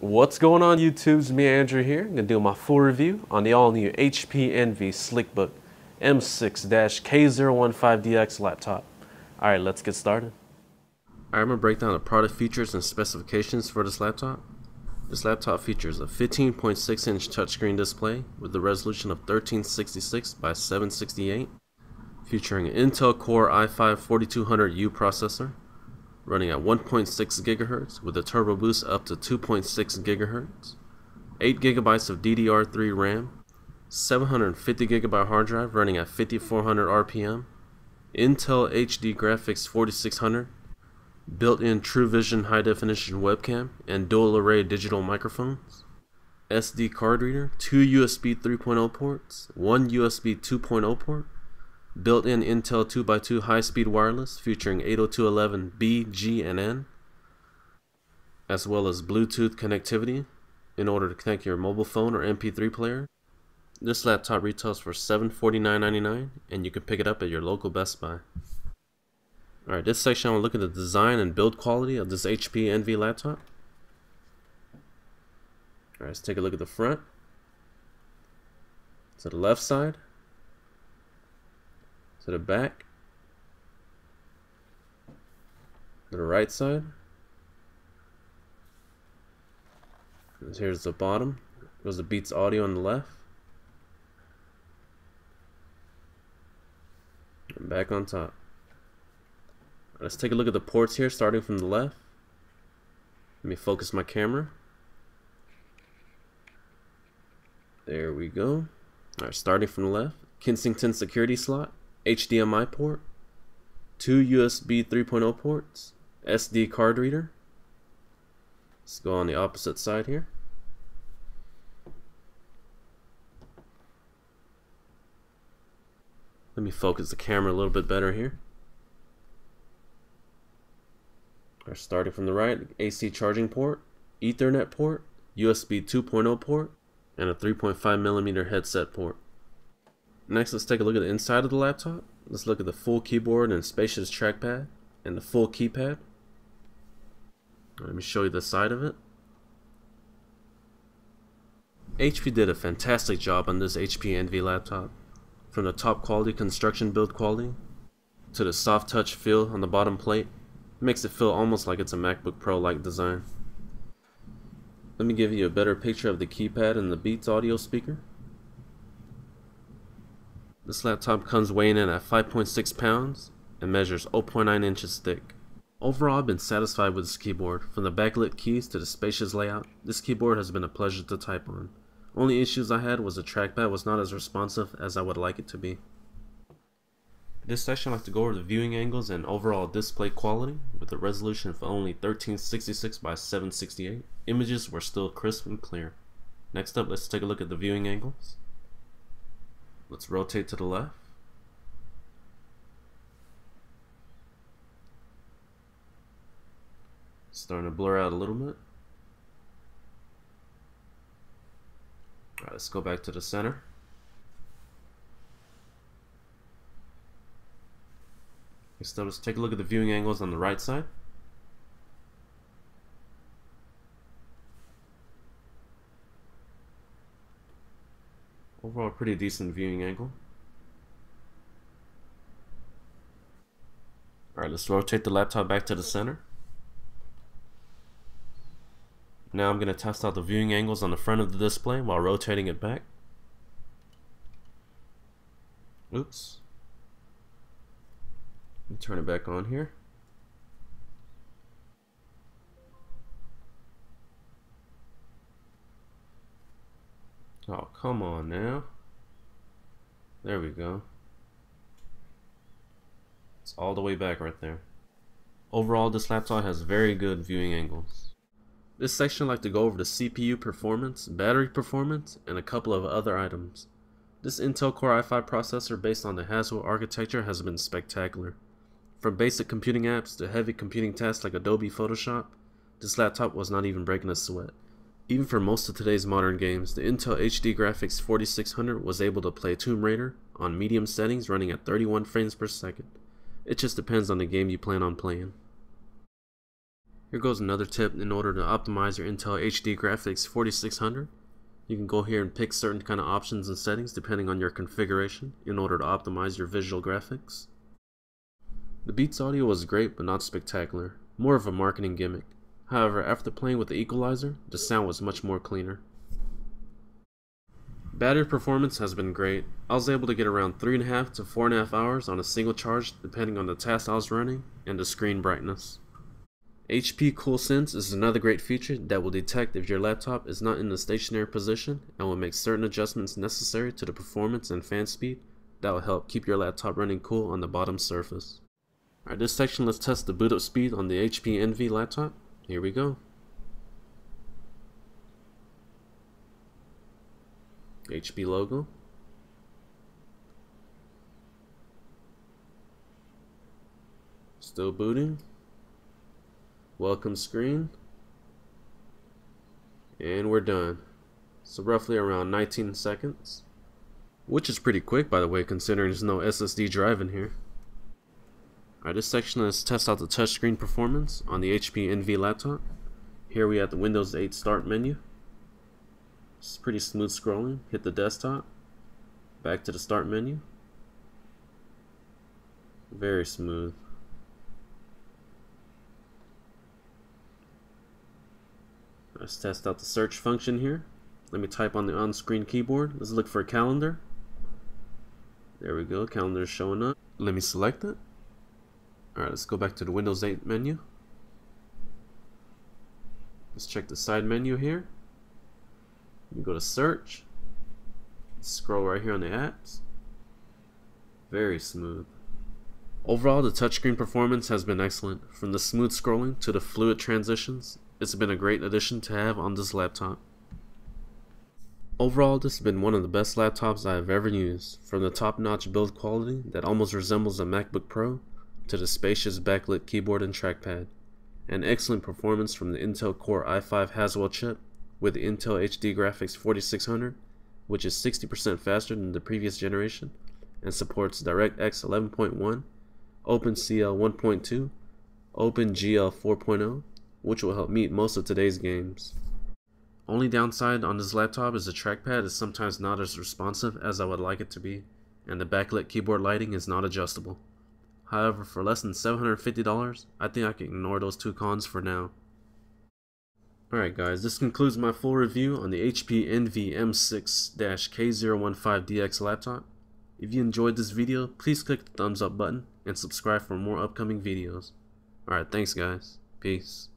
What's going on YouTube's me Andrew here. I'm gonna do my full review on the all new HP Envy Sleekbook M6-K015DX laptop. Alright, let's get started. Alright, I'm gonna break down the product features and specifications for this laptop. This laptop features a 15.6 inch touchscreen display with a resolution of 1366 by 768, featuring an Intel Core i5-4200U processor, running at 1.6 GHz with a turbo boost up to 2.6 GHz, 8 GB of DDR3 RAM, 750 GB hard drive running at 5400 RPM, Intel HD Graphics 4600, built-in True Vision high definition webcam and dual array digital microphones, SD card reader, two USB 3.0 ports, one USB 2.0 port, built-in Intel 2x2 high-speed wireless featuring 802.11b, G, and N, as well as Bluetooth connectivity in order to connect your mobile phone or MP3 player. This laptop retails for $749.99 and you can pick it up at your local Best Buy. Alright, this section I want to look at the design and build quality of this HP Envy laptop. Alright, let's take a look at the front. To the left side. To the back. To the right side. Here's the bottom. Goes the Beats audio on the left. And back on top. Let's take a look at the ports here, starting from the left. Let me focus my camera. There we go. Alright, starting from the left. Kensington security slot, HDMI port, two USB 3.0 ports, SD card reader. Let's go on the opposite side here. Let me focus the camera a little bit better here. Are starting from the right, AC charging port, Ethernet port, USB 2.0 port, and a 3.5 millimeter headset port. Next, let's take a look at the inside of the laptop. Let's look at the full keyboard and spacious trackpad, and the full keypad. Let me show you the side of it. HP did a fantastic job on this HP Envy laptop. From the top quality construction build quality, to the soft touch feel on the bottom plate, makes it feel almost like it's a MacBook Pro like design. Let me give you a better picture of the keypad and the Beats audio speaker. This laptop comes weighing in at 5.6 pounds and measures 0.9 inches thick. Overall, I've been satisfied with this keyboard. From the backlit keys to the spacious layout, this keyboard has been a pleasure to type on. Only issues I had was the trackpad was not as responsive as I would like it to be. This section I'd like to go over the viewing angles and overall display quality with a resolution of only 1366 by 768. Images were still crisp and clear. Next up, let's take a look at the viewing angles. Let's rotate to the left. Starting to blur out a little bit. Alright, let's go back to the center. So let's take a look at the viewing angles on the right side. Overall, pretty decent viewing angle. Alright, let's rotate the laptop back to the center. Now I'm going to test out the viewing angles on the front of the display while rotating it back. Oops. Let me turn it back on here. Oh, come on now. There we go. It's all the way back right there. Overall, this laptop has very good viewing angles. This section I'd like to go over the CPU performance, battery performance, and a couple of other items. This Intel Core i5 processor based on the Haswell architecture has been spectacular. From basic computing apps to heavy computing tasks like Adobe Photoshop, this laptop was not even breaking a sweat. Even for most of today's modern games, the Intel HD Graphics 4600 was able to play Tomb Raider on medium settings running at 31 frames per second. It just depends on the game you plan on playing. Here goes another tip in order to optimize your Intel HD Graphics 4600. You can go here and pick certain kind of options and settings depending on your configuration in order to optimize your visual graphics. The Beats audio was great but not spectacular, more of a marketing gimmick. However, after playing with the equalizer, the sound was much more cleaner. Battery performance has been great. I was able to get around 3.5 to 4.5 hours on a single charge depending on the task I was running and the screen brightness. HP Cool Sense is another great feature that will detect if your laptop is not in the stationary position and will make certain adjustments necessary to the performance and fan speed that will help keep your laptop running cool on the bottom surface. Alright, this section let's test the boot up speed on the HP Envy laptop. Here we go. HP logo. Still booting. Welcome screen. And we're done. So roughly around 19 seconds. Which is pretty quick by the way considering there's no SSD drive in here. Alright, this section is test out the touchscreen performance on the HP Envy laptop. Here we have the Windows 8 Start menu. It's pretty smooth scrolling. Hit the desktop. Back to the Start menu. Very smooth. Let's test out the search function here. Let me type on the on-screen keyboard. Let's look for a calendar. There we go, calendar is showing up. Let me select it. Alright, let's go back to the Windows 8 menu. Let's check the side menu here. You go to search. Scroll right here on the apps. Very smooth. Overall, the touchscreen performance has been excellent. From the smooth scrolling to the fluid transitions, it's been a great addition to have on this laptop. Overall, this has been one of the best laptops I have ever used. From the top-notch build quality that almost resembles a MacBook Pro, to the spacious backlit keyboard and trackpad, An excellent performance from the Intel Core i5 Haswell chip with the Intel HD Graphics 4600, which is 60% faster than the previous generation and supports DirectX 11.1, OpenCL 1.2, OpenGL 4.0, which will help meet most of today's games. Only downside on this laptop is the trackpad is sometimes not as responsive as I would like it to be, and the backlit keyboard lighting is not adjustable. However, for less than $750, I think I can ignore those two cons for now. Alright guys, this concludes my full review on the HP Envy M6-K015DX laptop. If you enjoyed this video, please click the thumbs up button and subscribe for more upcoming videos. Alright, thanks guys. Peace.